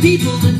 people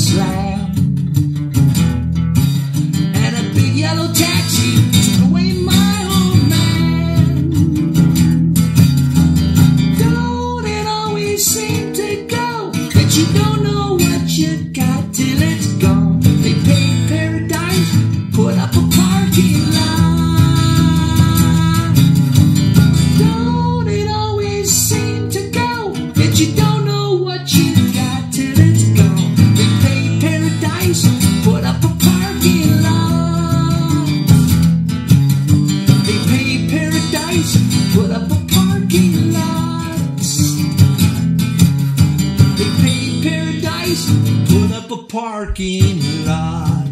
screen up a parking lot.